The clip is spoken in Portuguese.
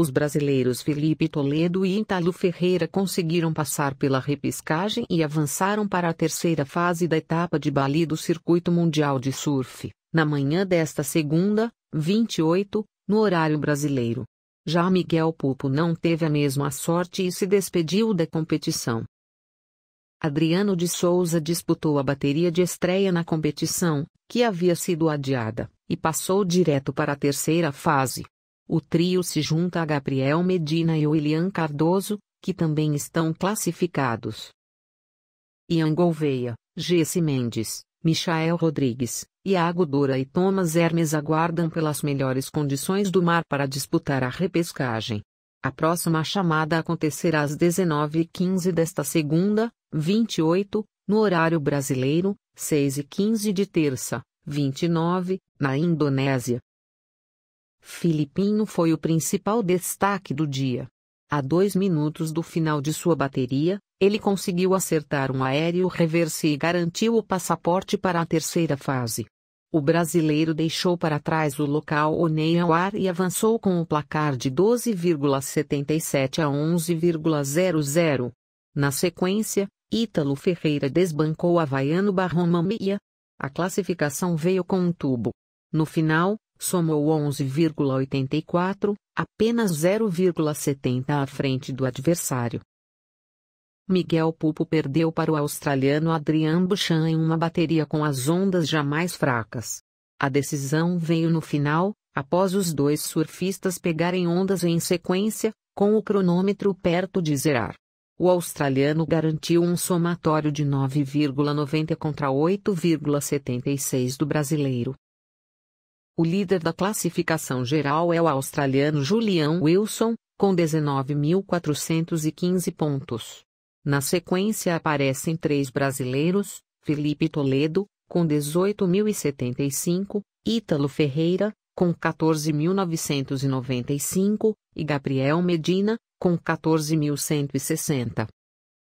Os brasileiros Felipe Toledo e Ítalo Ferreira conseguiram passar pela repescagem e avançaram para a terceira fase da etapa de Bali do Circuito Mundial de Surf, na manhã desta segunda, 28, no horário brasileiro. Já Miguel Pupo não teve a mesma sorte e se despediu da competição. Adriano de Souza disputou a bateria de estreia na competição, que havia sido adiada, e passou direto para a terceira fase. O trio se junta a Gabriel Medina e William Cardoso, que também estão classificados. Ian Gouveia, Jesse Mendes, Michael Rodrigues, Iago Dora e Thomas Hermes aguardam pelas melhores condições do mar para disputar a repescagem. A próxima chamada acontecerá às 19h15 desta segunda, 28, no horário brasileiro, 6h15 de terça, 29, na Indonésia. Filipinho foi o principal destaque do dia. A dois minutos do final de sua bateria, ele conseguiu acertar um aéreo reverse e garantiu o passaporte para a terceira fase. O brasileiro deixou para trás o local Oneiawar e avançou com o placar de 12,77 a 11,00. Na sequência, Ítalo Ferreira desbancou o havaiano Barromamia. A classificação veio com um tubo. No final, somou 11,84, apenas 0,70 à frente do adversário. Miguel Pupo perdeu para o australiano Adrian Buchan em uma bateria com as ondas já mais fracas. A decisão veio no final, após os dois surfistas pegarem ondas em sequência, com o cronômetro perto de zerar. O australiano garantiu um somatório de 9,90 contra 8,76 do brasileiro. O líder da classificação geral é o australiano Julian Wilson, com 19.415 pontos. Na sequência aparecem três brasileiros, Felipe Toledo, com 18.075, Ítalo Ferreira, com 14.995, e Gabriel Medina, com 14.160.